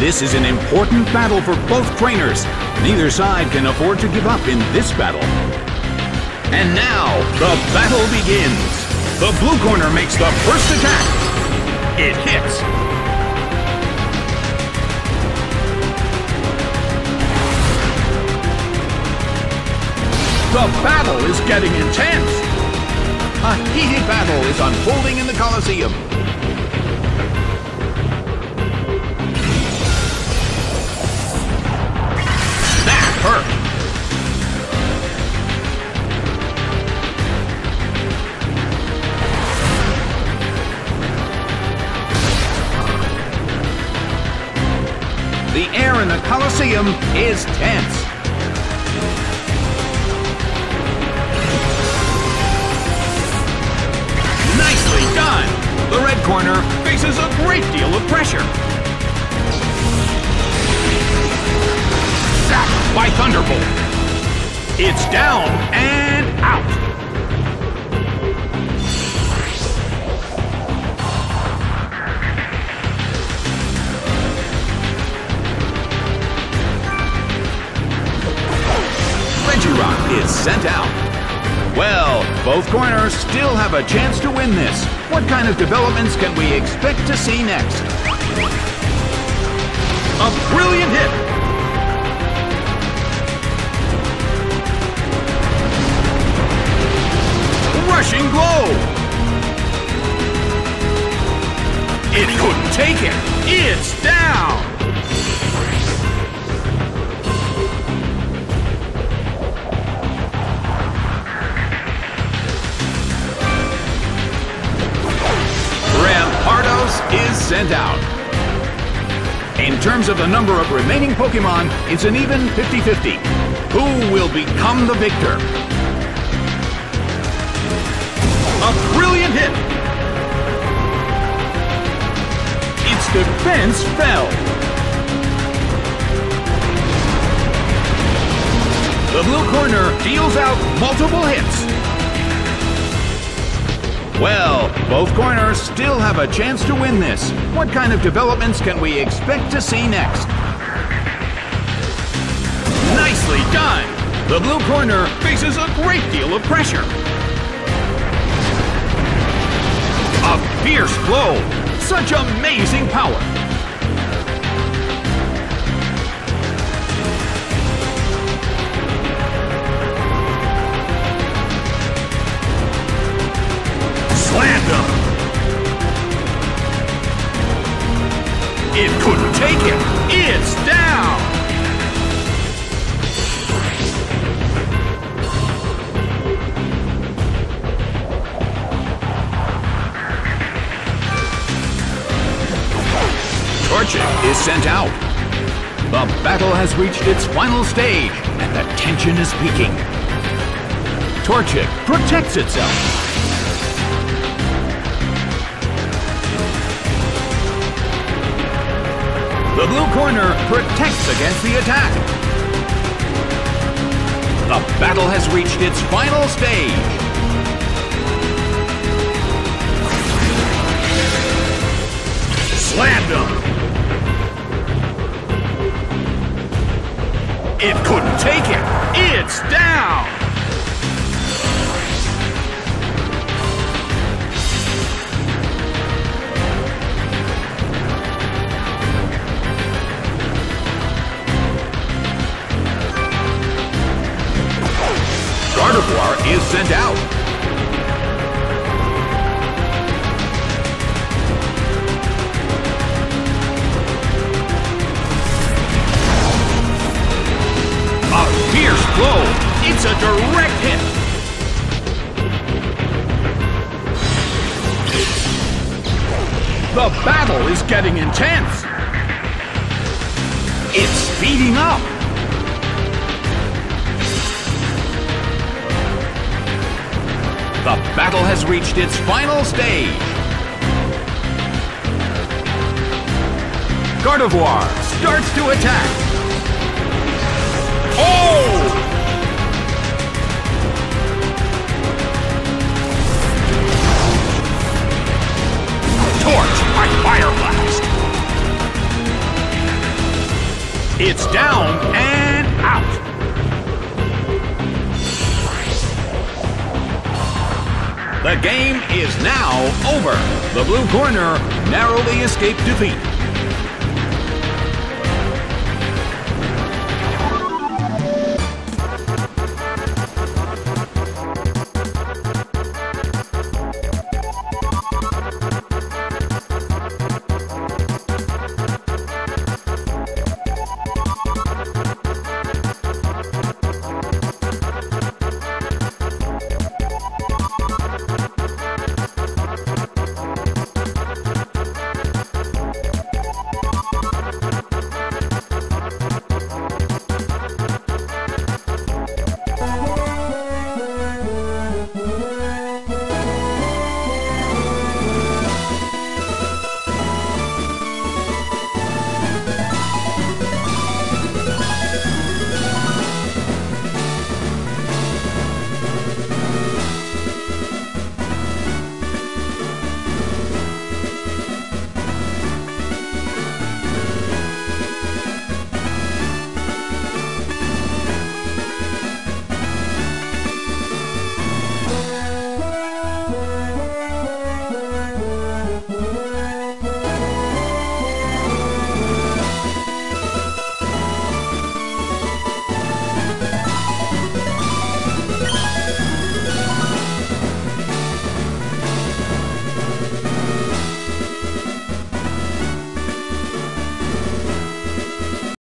This is an important battle for both trainers. Neither side can afford to give up in this battle. And now, the battle begins. The blue corner makes the first attack. It hits. The battle is getting intense. A heated battle is unfolding in the Colosseum. Air in the Colosseum is tense. Nicely done! The red corner faces a great deal of pressure. Zapped by Thunderbolt. It's down and out. Regirock is sent out. Well, both corners still have a chance to win this. What kind of developments can we expect to see next? A brilliant hit! Rushing blow! It couldn't take it! It's down! Sent out. In terms of the number of remaining Pokemon, it's an even 50-50. Who will become the victor? A brilliant hit! Its defense fell. The blue corner deals out multiple hits. Well, both corners still have a chance to win this. What kind of developments can we expect to see next? Nicely done! The blue corner faces a great deal of pressure. A fierce blow! Such amazing power! Slammed! It couldn't take it! It's down! Torchic is sent out. The battle has reached its final stage, and the tension is peaking. Torchic protects itself. The blue corner protects against the attack. The battle has reached its final stage. Slammed him. It couldn't take it. It's down. Is sent out. A fierce blow. It's a direct hit. The battle is getting intense. It's speeding up. The battle has reached its final stage. Gardevoir starts to attack. Oh! Torch by Fire Blast. It's down and out. The game is now over. The blue corner narrowly escaped defeat.